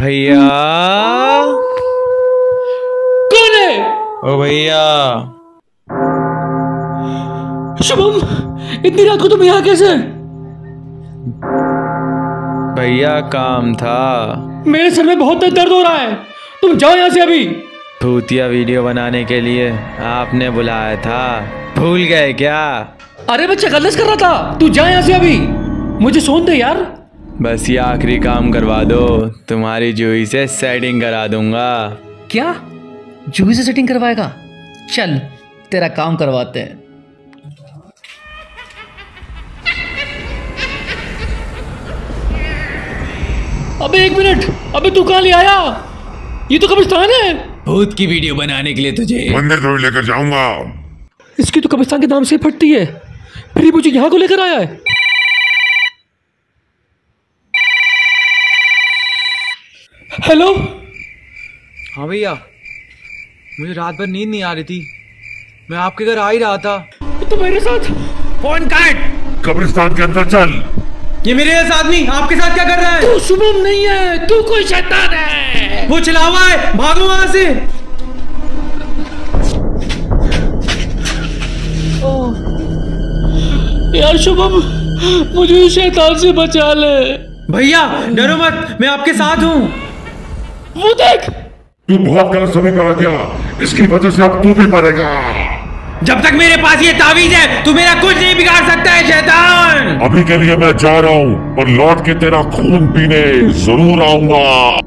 भैया। कौन है? ओ भैया। शुभम इतनी रात को तुम यहाँ कैसे? भैया काम था। मेरे सर में बहुत दर्द हो रहा है। तुम जाओ यहाँ से अभी। भूतिया वीडियो बनाने के लिए आपने बुलाया था। भूल गए क्या? अरे बच्चा गलत कर रहा था। तू जा यहाँ से अभी। मुझे सोन दे यार। बस ये आखिरी काम करवा दो। तुम्हारी जूही से सेटिंग करा दूँगा। क्या? जूही से सेटिंग करवाएगा? चल तेरा काम करवाते हैं। अबे एक मिनट अबे तू कहाँ ले आया? ये तो कब्रिस्तान है। भूत की वीडियो बनाने के लिए तुझे। मंदिर थोड़ी लेकर जाऊँगा। इसकी तो कब्रिस्तान के नाम से फटती है। फिर ये मुझे यहाँ को लेकर आया है। हेलो? हाँ भैया मुझे रात भर नींद नहीं आ रही थी। मैं आपके घर आ ही रहा था। तो मेरे साथ फ़ोन काट। कब्रिस्तान के अंदर चल। ये मेरे जैसा आदमी आपके साथ क्या कर रहा है? तू शुभम नहीं है तू कोई शैतान है। वो चला है भागो वहाँ से। यार शुभम मुझे शैतान से बचा ले। भैया डरो मत मैं आपके साथ हूँ। वो देख। तू बहुत गलत समय पर गया। इसकी वजह से अब तू भी मरेगा। जब तक मेरे पास ये तावीज है तू मेरा कुछ नहीं बिगाड़ सकता। अभी के लिए मैं जा रहा हूँ, पर लौट के तेरा खून पीने ज़रूर आऊँगा।